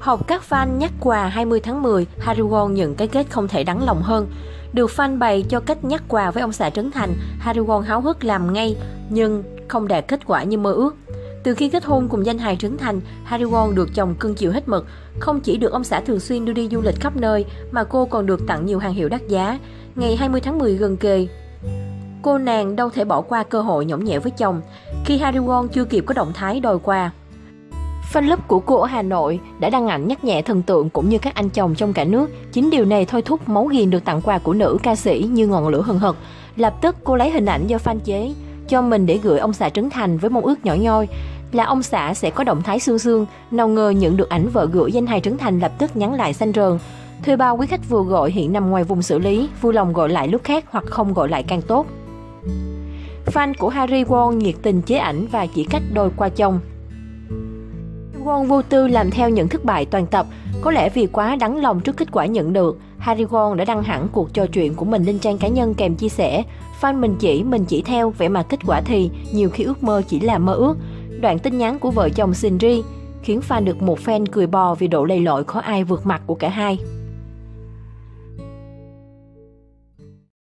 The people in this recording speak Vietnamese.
Học các fan nhắc quà 20 tháng 10, Harry Won nhận cái kết không thể đắng lòng hơn. Được fan bày cho cách nhắc quà với ông xã Trấn Thành, Harry Won háo hức làm ngay, nhưng không đạt kết quả như mơ ước. Từ khi kết hôn cùng danh hài Trấn Thành, Harry Won được chồng cưng chiều hết mực. Không chỉ được ông xã thường xuyên đưa đi du lịch khắp nơi, mà cô còn được tặng nhiều hàng hiệu đắt giá. Ngày 20 tháng 10 gần kề, cô nàng đâu thể bỏ qua cơ hội nhõng nhẽo với chồng. Khi Harry Won chưa kịp có động thái đòi quà, Fan lớp của cô ở Hà Nội đã đăng ảnh nhắc nhẹ thần tượng cũng như các anh chồng trong cả nước. Chính điều này thôi thúc máu ghiền được tặng quà của nữ ca sĩ như ngọn lửa hừng hực. Lập tức cô lấy hình ảnh do fan chế cho mình để gửi ông xã Trấn Thành với mong ước nhỏ nhoi là ông xã sẽ có động thái xương xương. Nào ngờ nhận được ảnh vợ gửi danh hài Trấn Thành lập tức nhắn lại xanh rờn. Thuê bao quý khách vừa gọi hiện nằm ngoài vùng xử lý, vui lòng gọi lại lúc khác hoặc không gọi lại càng tốt. Fan của Harry Won nhiệt tình chế ảnh và chỉ cách đôi qua chồng. Won vô tư làm theo những thất bại toàn tập. Có lẽ vì quá đắng lòng trước kết quả nhận được, Harry Won đã đăng hẳn cuộc trò chuyện của mình lên trang cá nhân kèm chia sẻ. Fan mình chỉ, mình chỉ theo, vẻ mà kết quả thì nhiều khi ước mơ chỉ là mơ ước. Đoạn tin nhắn của vợ chồng Sinri khiến fan được một fan cười bò vì độ lầy lội khó ai vượt mặt của cả hai.